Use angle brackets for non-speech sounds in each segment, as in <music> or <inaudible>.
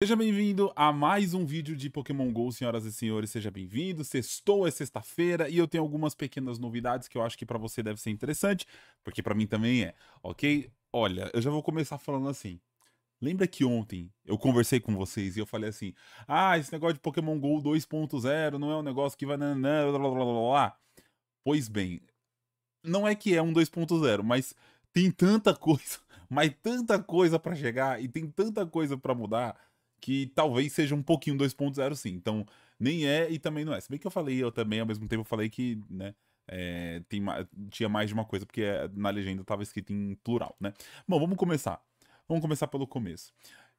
Seja bem-vindo a mais um vídeo de Pokémon GO, senhoras e senhores, seja bem-vindo. Sextou é sexta-feira e eu tenho algumas pequenas novidades que eu acho que pra você deve ser interessante, porque pra mim também é, ok? Olha, eu já vou começar falando assim. Lembra que ontem eu conversei com vocês e eu falei assim: "Ah, esse negócio de Pokémon GO 2.0 não é um negócio que vai blá, blá, blá, blá, blá." Pois bem, não é que é um 2.0, mas tem tanta coisa, <laughs> mas tanta coisa pra chegar e tem tanta coisa pra mudar que talvez seja um pouquinho 2.0 sim. Então, nem é e também não é. Se bem que eu falei, eu também, ao mesmo tempo, eu falei que, né, é, tem, tinha mais de uma coisa, porque é, na legenda estava escrito em plural, né? Bom, vamos começar. Vamos começar pelo começo.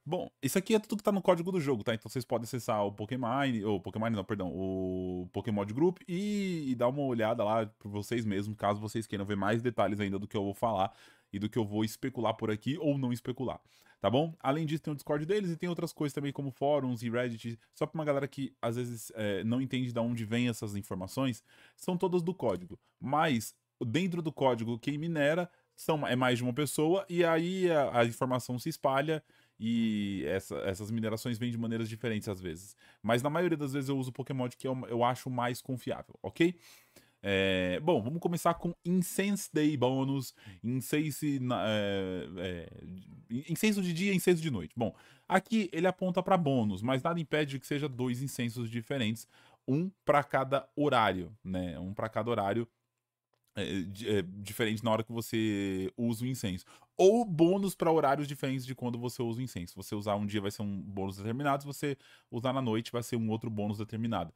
Bom, isso aqui é tudo que tá no código do jogo, tá? Então vocês podem acessar o Pokémon, ou Pokémon não, perdão, o Pokémon Group e, e dar uma olhada lá por vocês mesmos, caso vocês queiram ver mais detalhes ainda do que eu vou falar e do que eu vou especular por aqui ou não especular, tá bom? Além disso, tem o Discord deles e tem outras coisas também como fóruns e Reddit, só pra uma galera que às vezes é, não entende de onde vem essas informações, são todas do código, mas dentro do código quem minera são, é mais de uma pessoa e aí a, a informação se espalha e essa- essas minerações vêm de maneiras diferentes às vezes. Mas na maioria das vezes eu uso o Pokémon que eu, eu acho mais confiável, ok? É, bom, vamos começar com Incense Day Bônus, Incense, é, é, incenso de dia e incenso de noite. Bom, aqui ele aponta para bônus, mas nada impede que seja dois incensos diferentes, um para cada horário, né? Um para cada horário é, é, diferente na hora que você usa o incenso. Ou bônus para horários diferentes de quando você usa o incenso. Você usar um dia vai ser um bônus determinado, se você usar na noite vai ser um outro bônus determinado.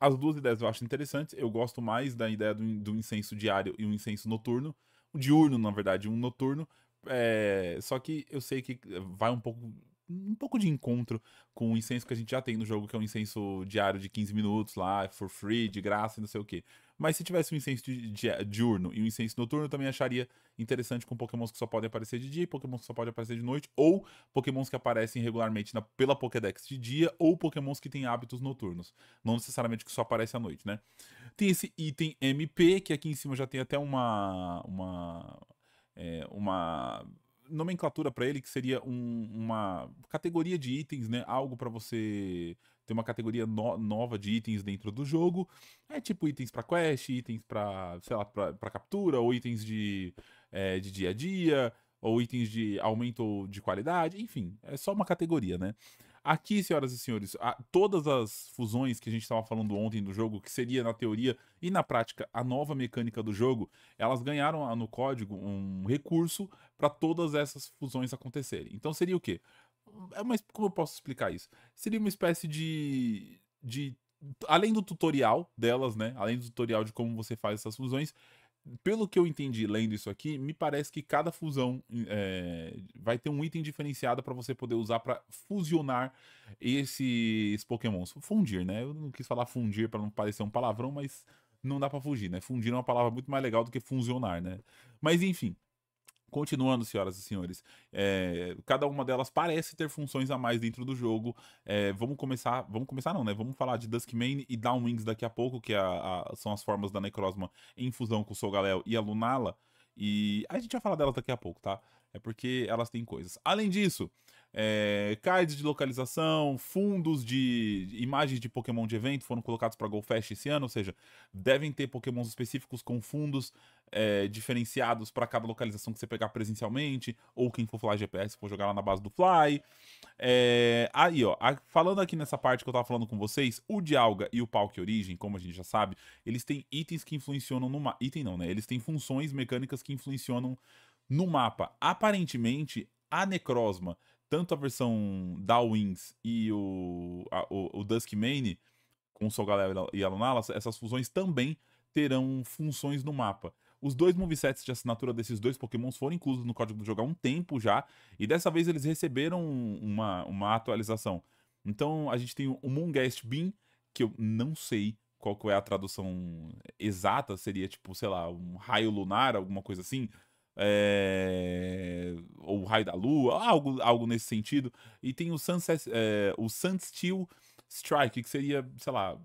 As duas ideias eu acho interessantes. Eu gosto mais da ideia do, do incenso diário e um incenso noturno. O diurno, na verdade, um noturno. É, Só que eu sei que vai um pouco. Um pouco de encontro com o incenso que a gente já tem no jogo, que é um incenso diário de 15 minutos lá, for free, de graça e não sei o que. Mas se tivesse um incenso di- di- diurno e um incenso noturno, também acharia interessante com pokémons que só podem aparecer de dia, pokémons que só podem aparecer de noite, ou pokémons que aparecem regularmente na- pela Pokédex de dia, ou pokémons que têm hábitos noturnos. Não necessariamente que só aparece à noite, né? Tem esse item MP, que aqui em cima já tem até uma. uma. é, uma nomenclatura para ele, que seria um- uma categoria de itens, né? Algo para você ter uma categoria no- nova de itens dentro do jogo. É tipo itens pra quest, itens pra, sei lá, pra captura, ou itens de, é, de dia a dia, ou itens de aumento de qualidade, enfim, é só uma categoria, né? Aqui, senhoras e senhores, todas as fusões que a gente estava falando ontem do jogo, que seria na teoria e na prática a nova mecânica do jogo, elas ganharam ah, no código um recurso para todas essas fusões acontecerem. Então seria o quê? É uma, como eu posso explicar isso? Seria uma espécie de, de além do tutorial delas, né? Além do tutorial de como você faz essas fusões, pelo que eu entendi lendo isso aqui, me parece que cada fusão é, vai ter um item diferenciado para você poder usar para fusionar esses Pokémons. Fundir, né? Eu não quis falar fundir para não parecer um palavrão, mas não dá para fugir, né? Fundir é uma palavra muito mais legal do que funcionar, né? Mas enfim. Continuando, senhoras e senhores, é, cada uma delas parece ter funções a mais dentro do jogo. É, vamos começar, vamos começar não, né? Vamos falar de Duskmane e Downwings daqui a pouco, que é a- a- são as formas da Necrozma em fusão com o Solgaleo e a Lunala. E a gente vai falar delas daqui a pouco, tá? É porque elas têm coisas. Além disso, é, cards de localização, fundos de imagens de Pokémon de evento foram colocados para GoFest esse ano, ou seja, devem ter Pokémons específicos com fundos é, diferenciados para cada localização que você pegar presencialmente, ou quem for Fly GPS for jogar lá na base do Fly. É, aí, ó, a- falando aqui nessa parte que eu tava falando com vocês, o Dialga e o Palk Origem, como a gente já sabe, eles têm itens que influenciona no mapa. Item não, né? Eles têm funções mecânicas que influencionam no mapa. Aparentemente, a Necrozma, tanto a versão da Wings e o, a, o, o Duskmane, com o Solgaleo e a Lunala, essas fusões também terão funções no mapa. Os dois movesets de assinatura desses dois pokémons foram inclusos no código do jogo há um tempo já, e dessa vez eles receberam uma, uma atualização. Então a gente tem o Moongast Beam, que eu não sei qual é a tradução exata, seria tipo, sei lá, um raio lunar, alguma coisa assim. É... Ou raio da lua, algo, algo nesse sentido. E tem o Sunset, é, o Sunsteel Strike, que seria, sei lá,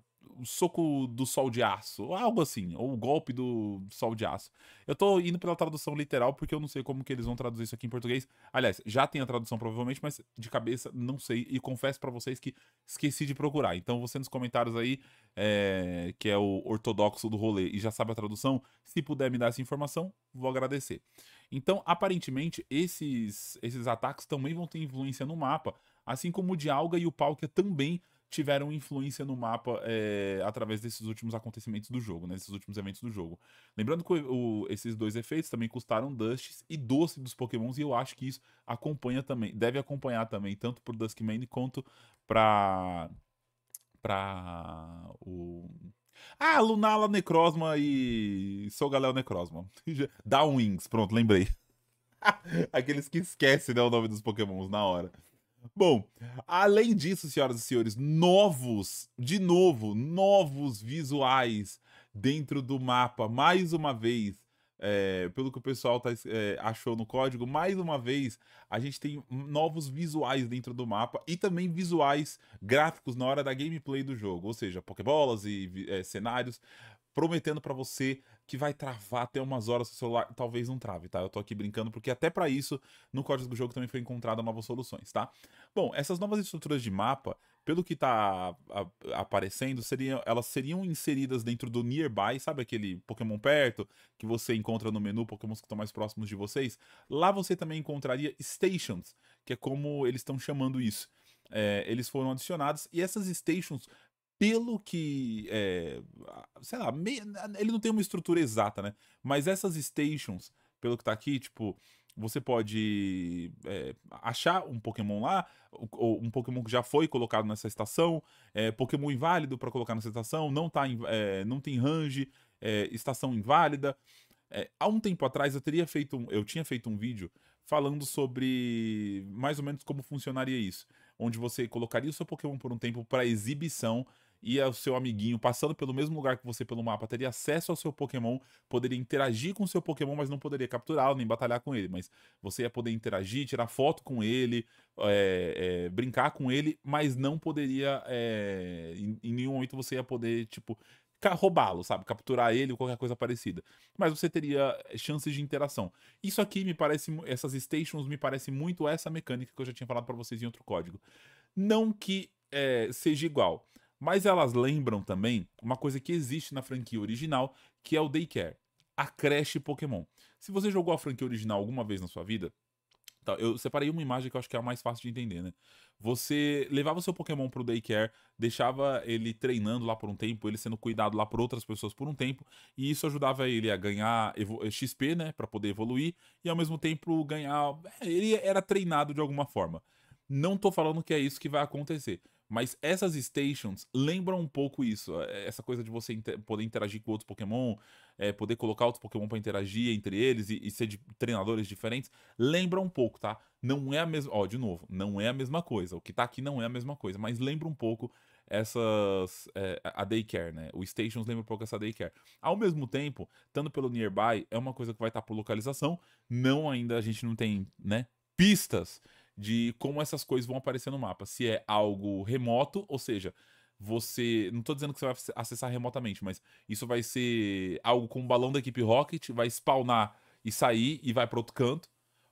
soco do sol de aço, algo assim, ou o golpe do sol de aço. Eu tô indo pela tradução literal porque eu não sei como que eles vão traduzir isso aqui em português. Aliás, já tem a tradução provavelmente, mas de cabeça não sei e confesso para vocês que esqueci de procurar. Então você nos comentários aí, é, que é o ortodoxo do rolê e já sabe a tradução, se puder me dar essa informação, vou agradecer. Então, aparentemente, esses, esses ataques também vão ter influência no mapa, assim como o de Alga e o Palkia também tiveram influência no mapa é, através desses últimos acontecimentos do jogo, né? Últimos eventos do jogo. Lembrando que o, esses dois efeitos também custaram Dusts e Doce dos Pokémons, e eu acho que isso acompanha também, deve acompanhar também, tanto pro Duskmane quanto pra. pra. o. Ah, Lunala Necrosma e Sogaléu Necrosma. <laughs> Down Wings, pronto, lembrei. <laughs> Aqueles que esquecem né, o nome dos Pokémons na hora. Bom, além disso, senhoras e senhores, novos, de novo, novos visuais dentro do mapa, mais uma vez. É, pelo que o pessoal tá, é, achou no código, mais uma vez a gente tem novos visuais dentro do mapa e também visuais gráficos na hora da gameplay do jogo, ou seja, pokebolas e é, cenários prometendo para você que vai travar até umas horas o celular. Talvez não trave, tá? Eu tô aqui brincando, porque até para isso, no código do jogo também foi encontrada novas soluções, tá? Bom, essas novas estruturas de mapa, pelo que tá aparecendo, seriam, elas seriam inseridas dentro do Nearby, sabe aquele Pokémon perto que você encontra no menu, Pokémons que estão mais próximos de vocês? Lá você também encontraria Stations, que é como eles estão chamando isso. É, eles foram adicionados e essas stations pelo que. É, sei lá, ele não tem uma estrutura exata, né? Mas essas stations, pelo que tá aqui, tipo, você pode é, achar um Pokémon lá, ou um Pokémon que já foi colocado nessa estação, é, Pokémon inválido para colocar nessa estação, não, tá, não tem range, estação inválida. Há um tempo atrás eu teria feito um, eu tinha feito um vídeo falando sobre mais ou menos como funcionaria isso, onde você colocaria o seu Pokémon por um tempo para exibição e o seu amiguinho passando pelo mesmo lugar que você pelo mapa teria acesso ao seu Pokémon, poderia interagir com o seu Pokémon, mas não poderia capturá-lo nem batalhar com ele. Mas você ia poder interagir, tirar foto com ele, é, é, brincar com ele, mas não poderia. É, em, em nenhum momento você ia poder, tipo, roubá-lo, sabe? Capturar ele ou qualquer coisa parecida. Mas você teria chances de interação. Isso aqui me parece, essas stations me parece muito essa mecânica que eu já tinha falado para vocês em outro código. Não que é, seja igual, mas elas lembram também uma coisa que existe na franquia original, que é o Daycare, a creche Pokémon. Se você jogou a franquia original alguma vez na sua vida, tá, eu separei uma imagem que eu acho que é a mais fácil de entender, né? Você levava o seu Pokémon pro Daycare, deixava ele treinando lá por um tempo, ele sendo cuidado lá por outras pessoas por um tempo, e isso ajudava ele a ganhar XP, né, para poder evoluir, e ao mesmo tempo ganhar, é, ele era treinado de alguma forma. Não tô falando que é isso que vai acontecer, mas essas stations lembram um pouco isso. É, essa coisa de você inter poder interagir com outros Pokémon, é, poder colocar outros Pokémon para interagir entre eles e, e ser de treinadores diferentes. Lembra um pouco, tá? Não é a mesma. Ó, de novo, não é a mesma coisa. O que tá aqui não é a mesma coisa, mas lembra um pouco essas. É, a daycare, né? O Stations lembra um pouco essa daycare. Ao mesmo tempo, estando pelo nearby, é uma coisa que vai estar tá por localização. Não ainda, a gente não tem, né? Pistas de como essas coisas vão aparecer no mapa. Se é algo remoto, ou seja, você. Não estou dizendo que você vai acessar remotamente, mas isso vai ser algo com o balão da equipe Rocket, vai spawnar e sair e vai para outro canto.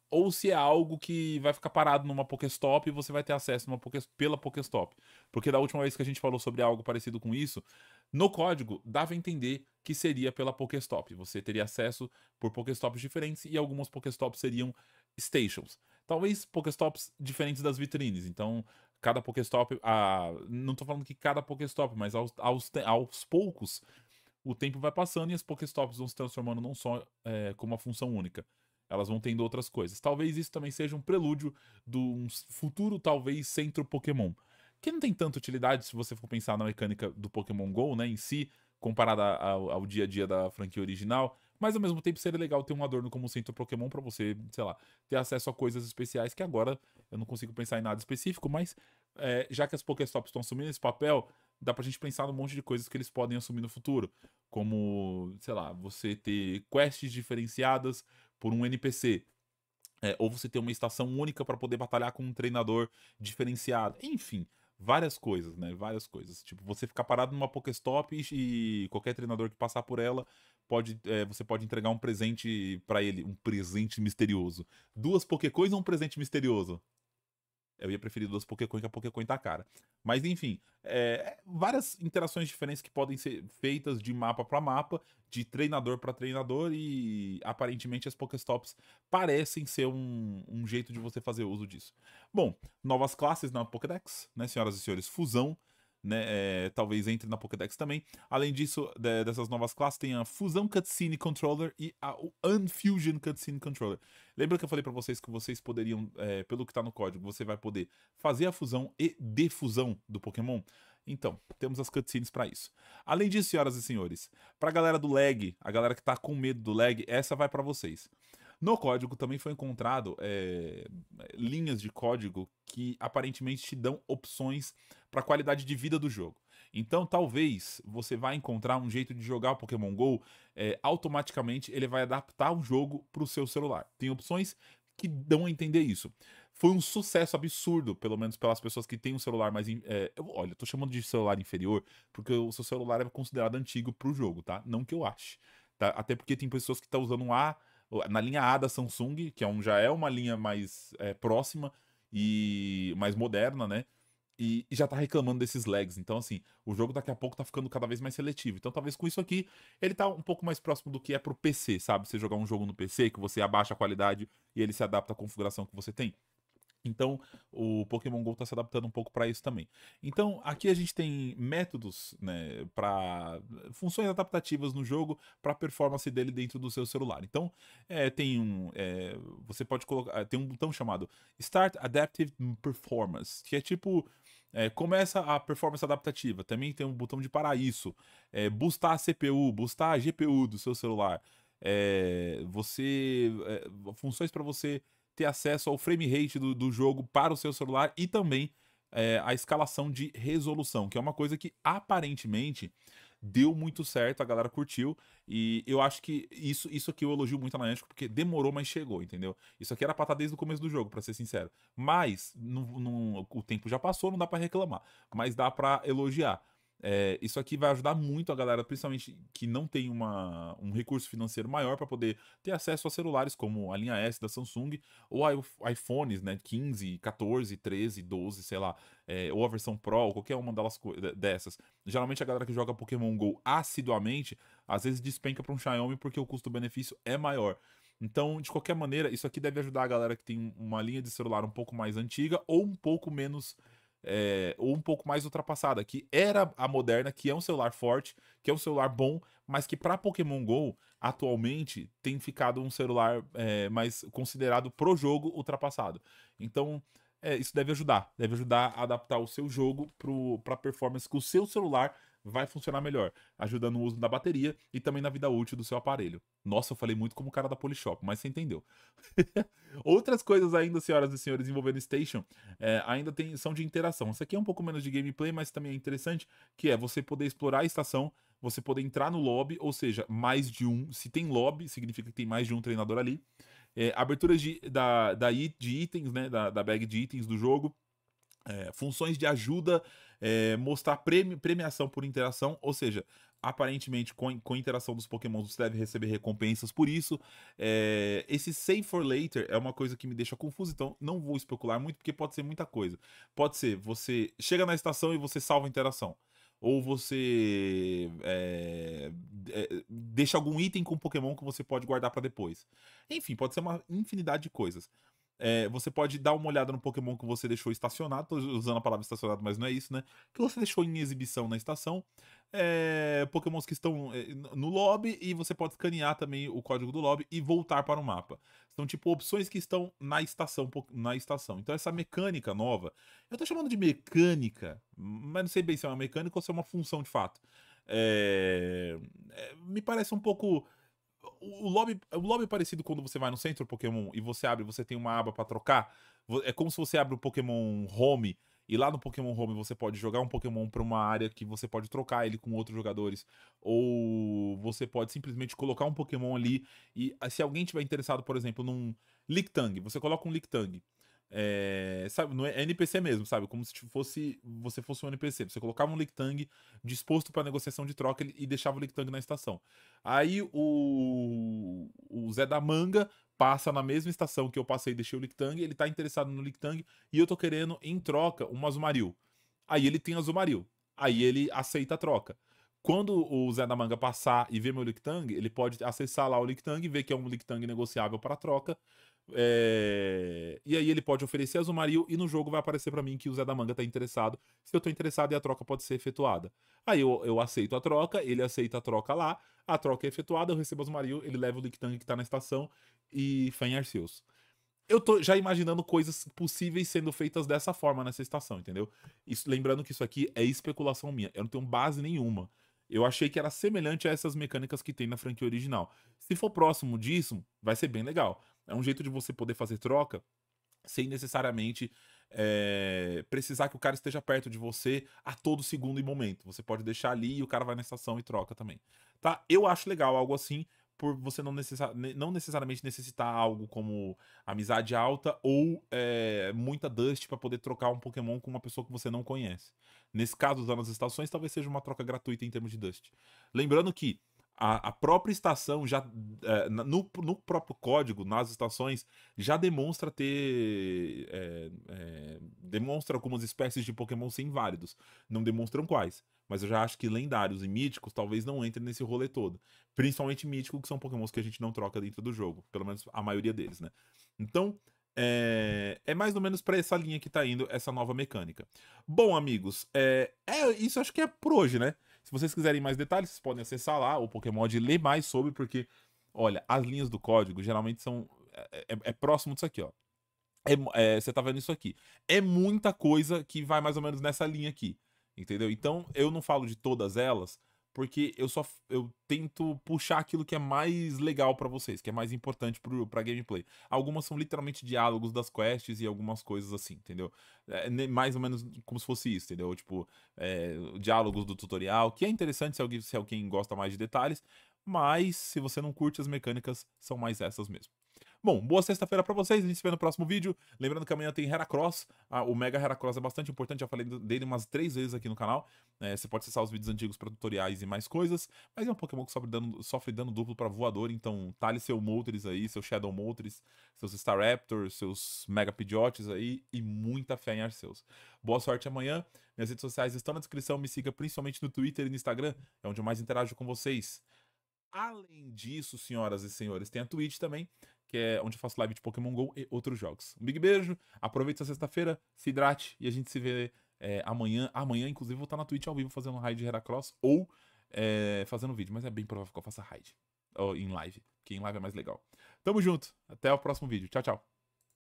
Ou se é algo que vai ficar parado numa Pokéstop e você vai ter acesso numa Poké, pela Pokéstop. Porque da última vez que a gente falou sobre algo parecido com isso, no código dava a entender que seria pela Pokéstop. Você teria acesso por Pokéstops diferentes e algumas Pokéstops seriam stations. Talvez Pokéstops diferentes das vitrines. Então, cada Pokéstop. Ah, não estou falando que cada Pokéstop, mas aos, aos, aos poucos o tempo vai passando e as Pokéstops vão se transformando não só é, com uma função única. Elas vão tendo outras coisas. Talvez isso também seja um prelúdio de um futuro, talvez, centro Pokémon. Que não tem tanta utilidade se você for pensar na mecânica do Pokémon GO, né, em si, comparada ao, ao dia a dia da franquia original. Mas ao mesmo tempo seria legal ter um adorno como centro Pokémon para você, sei lá, ter acesso a coisas especiais que agora eu não consigo pensar em nada específico, mas é, já que as Pokéstops estão assumindo esse papel, dá pra gente pensar num monte de coisas que eles podem assumir no futuro. Como, sei lá, você ter quests diferenciadas por um NPC. É, ou você ter uma estação única para poder batalhar com um treinador diferenciado. Enfim, várias coisas, né? Várias coisas. Tipo, você ficar parado numa Pokéstop e, e qualquer treinador que passar por ela pode, é, você pode entregar um presente para ele, um presente misterioso. Duas Pokécoins ou um presente misterioso? Eu ia preferir duas Pokécoin que a Pokécoin tá cara. Mas enfim, é, várias interações diferentes que podem ser feitas de mapa para mapa, de treinador para treinador, e aparentemente as Pokéstops parecem ser um, um jeito de você fazer uso disso. Bom, novas classes na Pokédex, né, senhoras e senhores? Fusão né, é, talvez entre na Pokédex também. Além disso, de, dessas novas classes, tem a Fusão Cutscene Controller e a, Unfusion Cutscene Controller. Lembra que eu falei para vocês que vocês poderiam, é, pelo que tá no código, você vai poder fazer a fusão e defusão do Pokémon? Então, temos as cutscenes para isso. Além disso, senhoras e senhores, pra galera do lag, a galera que tá com medo do lag, essa vai para vocês. No código também foi encontrado é, linhas de código que aparentemente te dão opções para a qualidade de vida do jogo. Então, talvez você vai encontrar um jeito de jogar o Pokémon GO é, automaticamente, ele vai adaptar o jogo para o seu celular. Tem opções que dão a entender isso. Foi um sucesso absurdo, pelo menos pelas pessoas que têm um celular mais. É, eu, olha, eu tô chamando de celular inferior, porque o seu celular é considerado antigo pro jogo, tá? Não que eu ache. Tá? Até porque tem pessoas que estão usando um A na linha A da Samsung, que é um, já é uma linha mais é, próxima e mais moderna, né? E, e já tá reclamando desses lags. Então, assim, o jogo daqui a pouco tá ficando cada vez mais seletivo. Então, talvez com isso aqui, ele tá um pouco mais próximo do que é pro PC, sabe? Você jogar um jogo no PC, que você abaixa a qualidade e ele se adapta à configuração que você tem. Então, o Pokémon Go está se adaptando um pouco para isso também. Então, aqui a gente tem métodos, né, para funções adaptativas no jogo para a performance dele dentro do seu celular. Então, é, tem um, é, você pode colocar, tem um botão chamado Start Adaptive Performance, que é tipo é, começa a performance adaptativa. Também tem um botão de parar isso, é, boostar a CPU, boostar a GPU do seu celular. É, você, é, funções para você ter acesso ao frame rate do, do jogo para o seu celular e também é, a escalação de resolução, que é uma coisa que aparentemente deu muito certo, a galera curtiu. E eu acho que isso, isso aqui eu elogio muito a Niantic, porque demorou, mas chegou, entendeu? Isso aqui era pra estar desde o começo do jogo, para ser sincero. Mas não, o tempo já passou, não dá para reclamar. Mas dá para elogiar. É, isso aqui vai ajudar muito a galera, principalmente que não tem uma, um recurso financeiro maior para poder ter acesso a celulares como a linha S da Samsung ou iPhones, né, 15, 14, 13, 12, sei lá, é, ou a versão Pro, ou qualquer uma delas dessas. Geralmente a galera que joga Pokémon Go assiduamente, às vezes despenca para um Xiaomi porque o custo-benefício é maior. Então, de qualquer maneira, isso aqui deve ajudar a galera que tem uma linha de celular um pouco mais antiga ou um pouco menos é, ou um pouco mais ultrapassada, que era a moderna, que é um celular forte, que é um celular bom, mas que para Pokémon Go atualmente tem ficado um celular é, mais considerado pro jogo ultrapassado. Então é, isso deve ajudar, deve ajudar a adaptar o seu jogo para a performance que o seu celular vai funcionar melhor, ajudando no uso da bateria e também na vida útil do seu aparelho. Nossa, eu falei muito como o cara da Polishop, mas você entendeu. <laughs> Outras coisas ainda, senhoras e senhores, envolvendo Station, é, ainda tem, são de interação. Isso aqui é um pouco menos de gameplay, mas também é interessante, que é você poder explorar a estação, você poder entrar no lobby, ou seja, mais de um. Se tem lobby, significa que tem mais de um treinador ali. É, aberturas de, da, da, de itens, né, da, da bag de itens do jogo. É, funções de ajuda, é, mostrar premi premiação por interação, ou seja, aparentemente com, com a interação dos Pokémon você deve receber recompensas por isso. É, esse Save for Later é uma coisa que me deixa confuso, então não vou especular muito porque pode ser muita coisa. Pode ser você chega na estação e você salva a interação. Ou você é, é, deixa algum item com Pokémon que você pode guardar para depois. Enfim, pode ser uma infinidade de coisas. É, você pode dar uma olhada no Pokémon que você deixou estacionado. Tô usando a palavra estacionado, mas não é isso, né? Que você deixou em exibição na estação. É, Pokémons que estão é, no lobby e você pode escanear também o código do lobby e voltar para o mapa. São tipo opções que estão na estação, na estação. Então essa mecânica nova, eu tô chamando de mecânica, mas não sei bem se é uma mecânica ou se é uma função de fato. É, é me parece um pouco o lobby, o lobby é parecido quando você vai no centro Pokémon e você abre, você tem uma aba para trocar. É como se você abre o Pokémon Home e lá no Pokémon Home você pode jogar um Pokémon para uma área que você pode trocar ele com outros jogadores. Ou você pode simplesmente colocar um Pokémon ali e se alguém tiver interessado, por exemplo, num Lictang, você coloca um Lictang. É, sabe, não é NPC mesmo, sabe? Como se fosse você fosse um NPC. Você colocava um Lictang disposto para negociação de troca e deixava o Lictang na estação. Aí o, o Zé da Manga passa na mesma estação que eu passei e deixei o Lictang, ele tá interessado no Lictang e eu tô querendo, em troca, um Azumaril. Aí ele tem Azumaril. Aí ele aceita a troca. Quando o Zé da Manga passar e ver meu Lictang, ele pode acessar lá o Lictang, ver que é um Lictang negociável para troca. É... E aí ele pode oferecer Azumaril e no jogo vai aparecer para mim que o Zé da Manga tá interessado. Se eu tô interessado e a troca pode ser efetuada. Aí eu, eu aceito a troca, ele aceita a troca lá, a troca é efetuada, eu recebo Azumaril, ele leva o Lictang que tá na estação e em Arceus. Eu tô já imaginando coisas possíveis sendo feitas dessa forma nessa estação, entendeu? Isso, lembrando que isso aqui é especulação minha, eu não tenho base nenhuma. Eu achei que era semelhante a essas mecânicas que tem na franquia original. Se for próximo disso, vai ser bem legal. É um jeito de você poder fazer troca sem necessariamente é, precisar que o cara esteja perto de você a todo segundo e momento. Você pode deixar ali e o cara vai na estação e troca também. Tá? Eu acho legal algo assim por você não, necessar, não necessariamente necessitar algo como amizade alta ou é, muita dust para poder trocar um Pokémon com uma pessoa que você não conhece. Nesse caso, usando as estações, talvez seja uma troca gratuita em termos de dust. Lembrando que a, a própria estação já é, no, no próprio código, nas estações, já demonstra ter. É, é, demonstra algumas espécies de Pokémon ser inválidos. Não demonstram quais. Mas eu já acho que lendários e míticos talvez não entrem nesse rolê todo. Principalmente míticos, que são pokémons que a gente não troca dentro do jogo. Pelo menos a maioria deles, né? Então, é, é mais ou menos para essa linha que tá indo essa nova mecânica. Bom, amigos, é, é isso acho que é por hoje, né? Se vocês quiserem mais detalhes, vocês podem acessar lá o Pokémon e ler mais sobre, porque, olha, as linhas do código geralmente são. É, é, é próximo disso aqui, ó. É, é, você tá vendo isso aqui. É muita coisa que vai mais ou menos nessa linha aqui. Entendeu? Então, eu não falo de todas elas, porque eu só eu tento puxar aquilo que é mais legal para vocês, que é mais importante pro, pra gameplay. Algumas são literalmente diálogos das quests e algumas coisas assim, entendeu? É, mais ou menos como se fosse isso, entendeu? Tipo, é, diálogos do tutorial, que é interessante se alguém, se alguém gosta mais de detalhes, mas se você não curte as mecânicas, são mais essas mesmo. Bom, boa sexta-feira para vocês. A gente se vê no próximo vídeo. Lembrando que amanhã tem Heracross. Ah, o Mega Heracross é bastante importante. Já falei dele umas três vezes aqui no canal. É, você pode acessar os vídeos antigos para tutoriais e mais coisas. Mas é um Pokémon que sofre dano, sofre dano duplo para voador. Então, talhe seu Moltres aí, seu Shadow Moltres, seus Staraptors, seus Mega Pidgeots aí e muita fé em Arceus. Boa sorte amanhã. Minhas redes sociais estão na descrição. Me siga principalmente no Twitter e no Instagram. É onde eu mais interajo com vocês. Além disso, senhoras e senhores, tem a Twitch também, que é onde eu faço live de Pokémon GO e outros jogos. Um big beijo, aproveite essa sexta-feira, se hidrate e a gente se vê é, amanhã. Amanhã, inclusive, vou estar na Twitch ao vivo fazendo raid de Heracross ou é, fazendo vídeo, mas é bem provável que eu faça raid em live, que em live é mais legal. Tamo junto, até o próximo vídeo. Tchau, tchau.